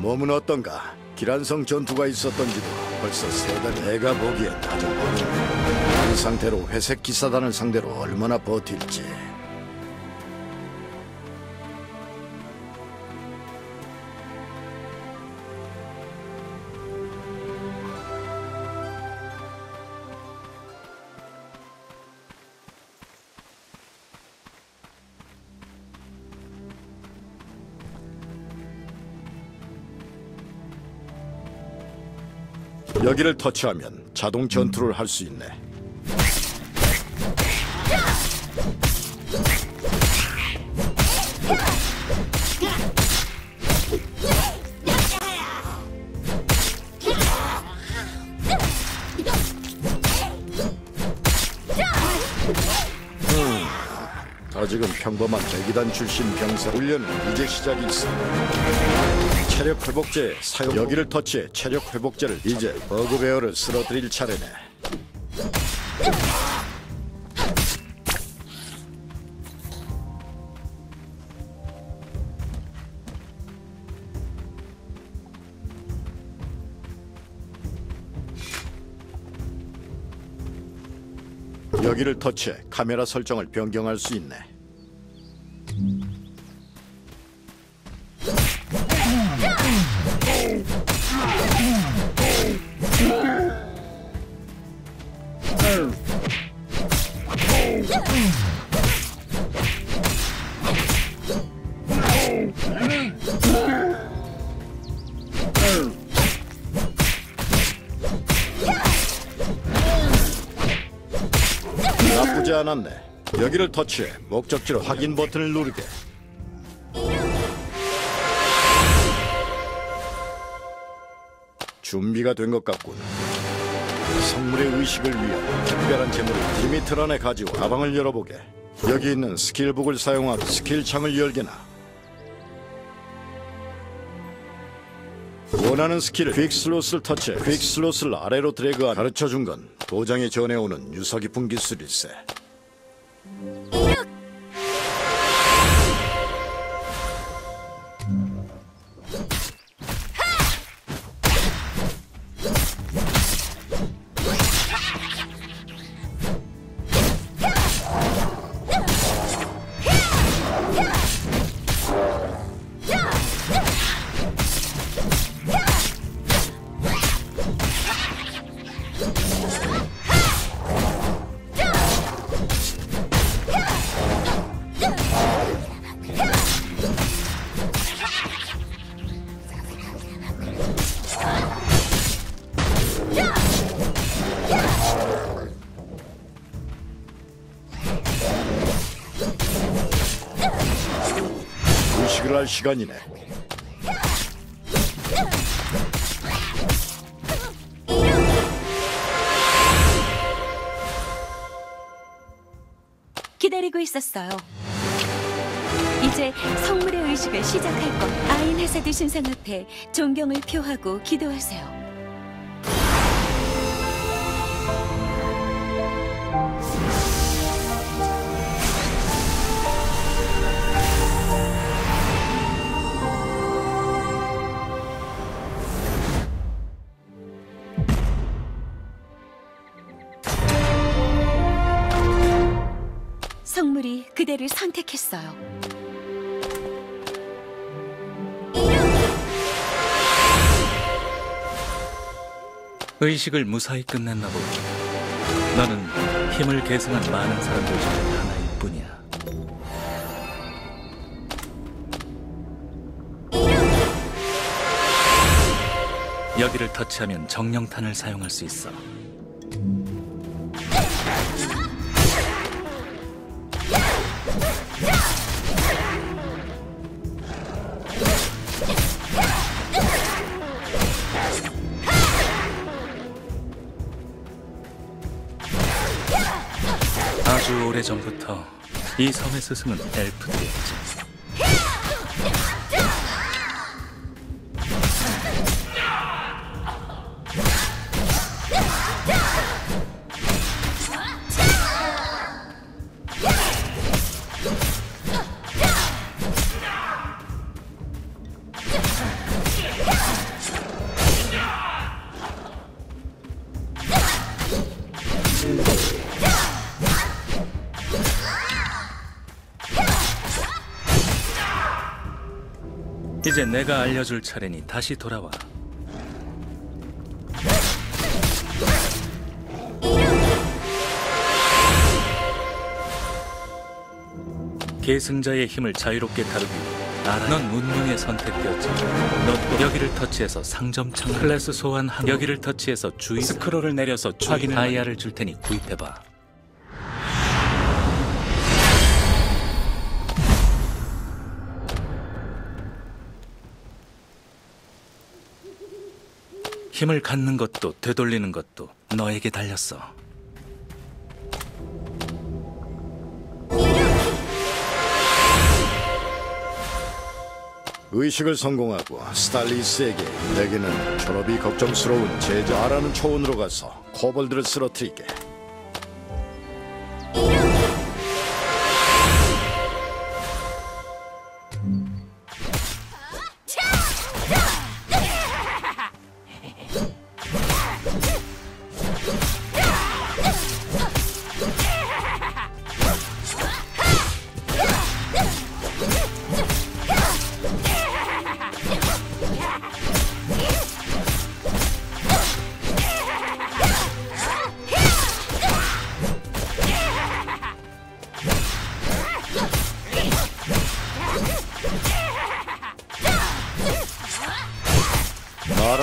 몸은 어떤가? 기란성 전투가 있었던지도 벌써 세 달. 내가 보기엔 아주 멀은. 이 상태로 회색 기사단을 상대로 얼마나 버틸지. 여기를 터치하면 자동 전투를 할 수 있네. 음, 아직은 평범한 대기단 출신 병사 훈련은 이제 시작이 있어. 체력 회복제 사용 여기를 터치해 체력 회복제를 이제 버그베어를 쓰러뜨릴 차례네. 여기를 터치해 카메라 설정을 변경할 수 있네 나쁘지 않았네. 여기를 터치해 목적지로 확인 버튼을 누르게. 준비가 된 것 같군. 성물의 의식을 위한 특별한 재물을 디미트 안에 가지고 가방을 열어보게. 여기 있는 skill book을 사용하여 스킬 창을 열게나. 원하는 skill을 quick slot을 터치해 quick slot을 아래로 드래그한 가르쳐준 건 도장에 전해오는 유서 깊은 기술일세. 의 식을 할 시간이네. 기다리고 있었어요. 이제 성물의 의식을 시작할 것. 아인 하사드 신상 앞에 존경을 표하고 기도하세요. 그대를 선택했어요. 의식을 무사히 끝냈나 보군. 너는 힘을 계승한 많은 사람들 중에 하나일 뿐이야. 여기를 터치하면 정령탄을 사용할 수 있어. 아주 오래 전부터 이 섬의 스승은 엘프들이었지. 이제 내가 알려줄 차례니 다시 돌아와. 계승자의 힘을 자유롭게 다루기 위해. 넌 운명에 선택되었지. 넌 여기를 터치해서 상점 창 클래스 소환 한 여기를 터치해서 주의 스크롤을 내려서 확인 다이아를 줄 테니 구입해봐. 힘을 갖는 것도 되돌리는 것도 너에게 달렸어. 의식을 성공하고 스탈리스에게 내게는 졸업이 걱정스러운 제자라는 초원으로 가서 코벌드를 쓰러뜨리게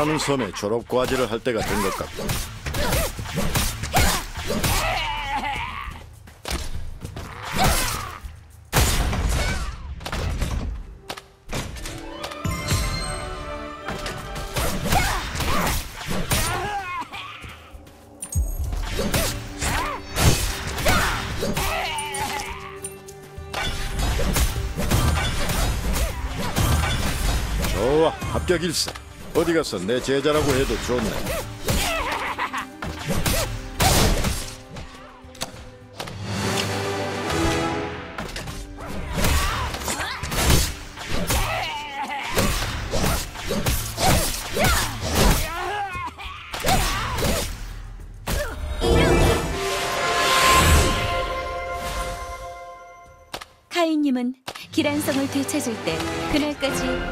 나라는 섬에 졸업 과제를 할 때가 된 것 같고 좋아 합격 일세 어디 가서 내 제자라고 해도 좋네. 기란성을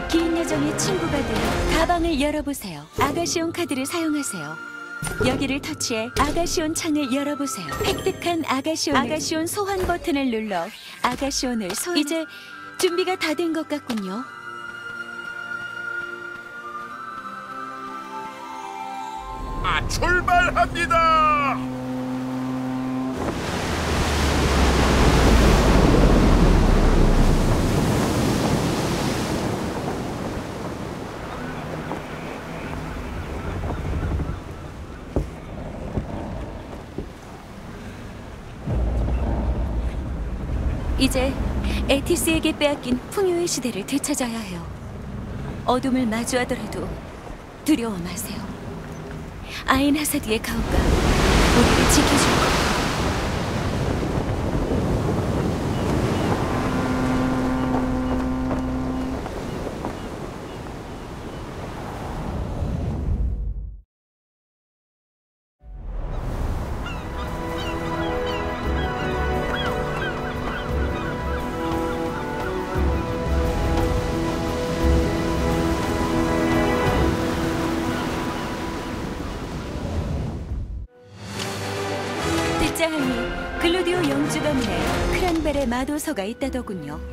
긴 여정의 친구가 될 가방을 열어보세요. 아가시온 카드를 사용하세요. 여기를 터치해 아가시온 창을 열어보세요. 획득한 아가시온 아가시온 소환 버튼을 눌러 아가시온을 소환. 이제 준비가 다 된 것 같군요. 아, 출발합니다. 이제 에티스에게 빼앗긴 풍요의 시대를 되찾아야 해요. 어둠을 마주하더라도 두려워 마세요. 아인 하사디의 가오가 우리를 지켜줄 거예요. 크란벨의 마도서가 있다더군요.